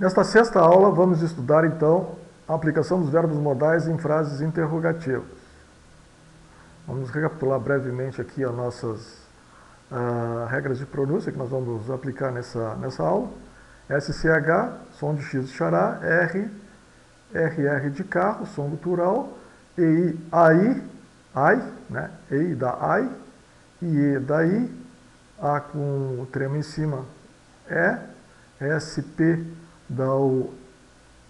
Nesta sexta aula, vamos estudar então a aplicação dos verbos modais em frases interrogativas. Vamos recapitular brevemente aqui as nossas uh, regras de pronúncia que nós vamos aplicar nessa, nessa aula. SCH, som de X de xará, R, RR de carro, som gutural, EI, AI, AI, né? EI da AI, IE da I, A com o trema em cima, E, SP dá o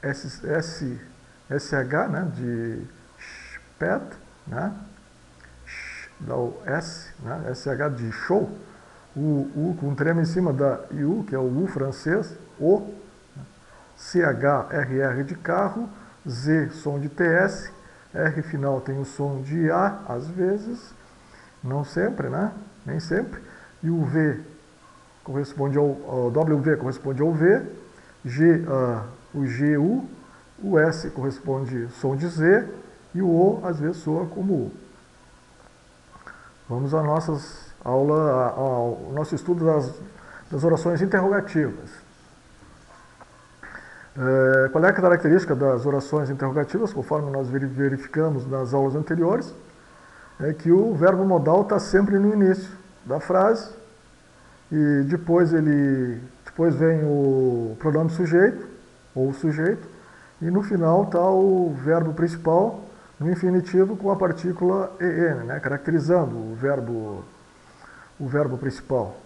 S, S, SH, né, de pet, né, dá o S, né, SH de show, o U com trema em cima da U, que é o U francês, O, CH, RR de carro, Z, som de TS, R final tem o som de A, às vezes, não sempre, né, nem sempre, e o V corresponde ao, ao WV corresponde ao V, G, uh, o GU, o S corresponde som de Z e o O às vezes soa como U. Vamos à nossas aula, ao nosso estudo das, das orações interrogativas. É, qual é a característica das orações interrogativas, conforme nós verificamos nas aulas anteriores? É que o verbo modal está sempre no início da frase e depois ele depois vem o pronome sujeito, ou sujeito, e no final está o verbo principal no infinitivo com a partícula en, né, caracterizando o verbo, o verbo principal.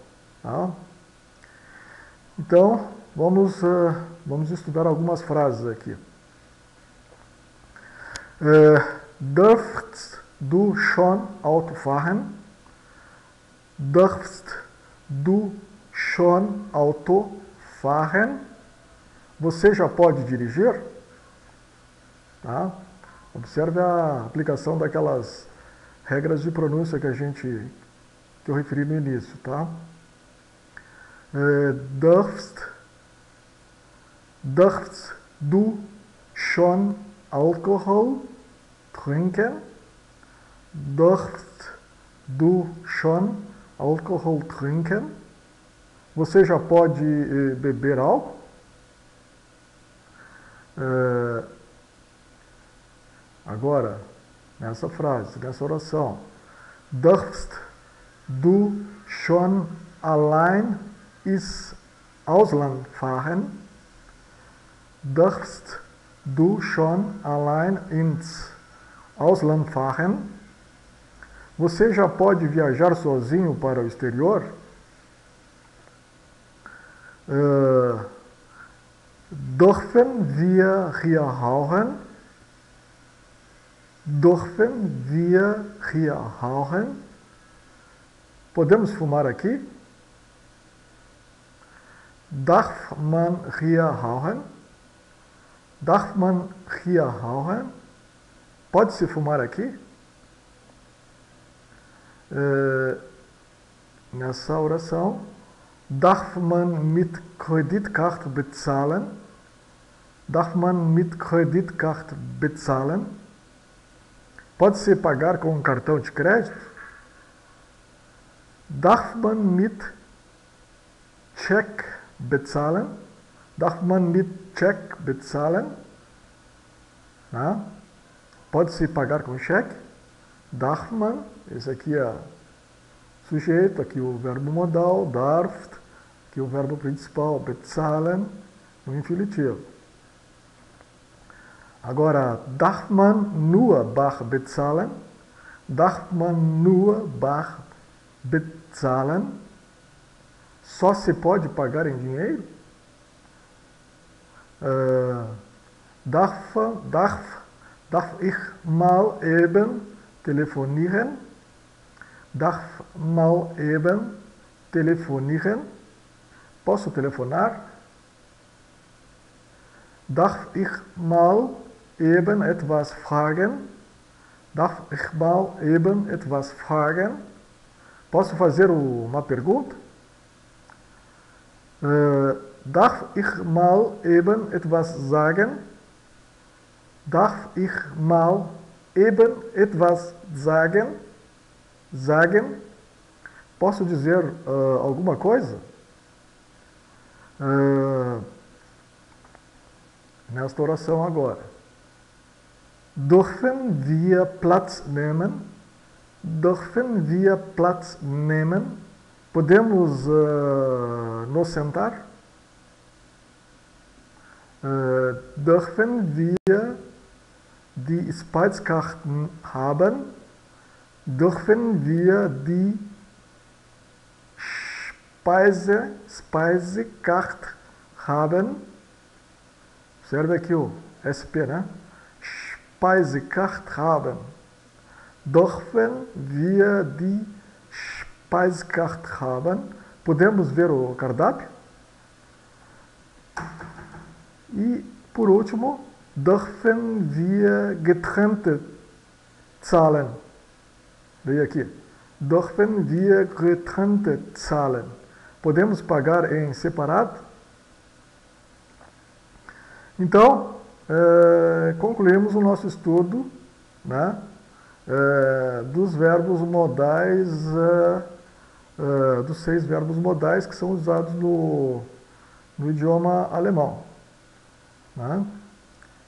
Tá? Então, vamos, uh, vamos estudar algumas frases aqui. Uh, du schon Auto fahren? Darfst du schon Auto fahren. Você já pode dirigir? Tá? Observe a aplicação daquelas regras de pronúncia que a gente que eu referi no início, tá? É, darfst, darfst du schon Alkohol trinken? Darfst du schon Alkohol trinken? Você já pode eh, beber álcool? É, agora, nessa frase, nessa oração, darfst du schon allein ins Ausland fahren? Darfst du schon allein ins Ausland fahren? Você já pode viajar sozinho para o exterior? Äh, dürfen wir hier rauchen? Dürfen wir hier rauchen? Podemos fumar aqui? Darf man hier rauchen? Darf man hier rauchen? Pode-se fumar aqui? É, nessa oração, Darf man mit Kreditkarte bezahlen? Darf man mit Kreditkarte bezahlen? Pode-se pagar com um cartão de crédito? Darf man mit Check bezahlen? Darf man mit Check bezahlen? Ah? Pode-se pagar com cheque? Darf man, esse aqui é sujeito, aqui o verbo modal, darft, aqui o verbo principal, bezahlen, no infinitivo. Agora, darf man nur Bach bezahlen? Darf man nur Bach bezahlen? Só se pode pagar em dinheiro? Uh, darf, darf, darf ich mal eben telefonieren? Darf mal eben telefonieren? Posso telefonar? Darf ich mal eben etwas fragen? Darf ich mal eben etwas fragen? Posso fazer uma pergunta? Uh, darf ich mal eben etwas sagen? Darf ich mal eben etwas sagen? Sagen? Posso dizer uh, alguma coisa? Uh, nesta oração agora. Dürfen wir Platz nehmen? Dürfen wir Platz nehmen? Podemos uh, nos sentar? Uh, dürfen wir die Speiskarten haben? Dürfen wir die Speise, Speisekarte haben? Observe aqui o SP, né? Speisekarte haben. Dürfen wir die Speisekarte haben? Podemos ver o cardápio? E, por último, dürfen wir getrennte zahlen? Veio aqui. Dürfen wir getrennte zahlen? Podemos pagar em separado? Então, é, concluímos o nosso estudo né, é, dos verbos modais, é, dos seis verbos modais que são usados no, no idioma alemão. Né?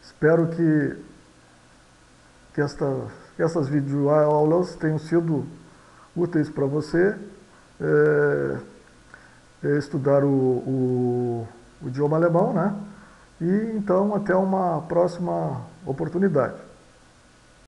Espero que, que, esta, essas videoaulas tenham sido úteis para você estudar o, o, o idioma alemão, né? E então até uma próxima oportunidade.